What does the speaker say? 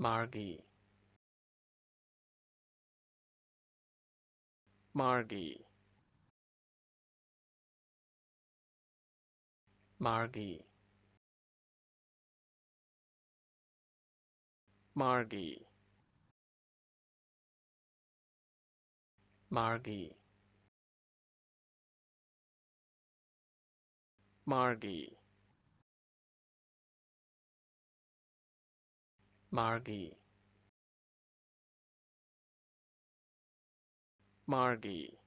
Margie Margie Margie Margie Margie Margie Margie Margie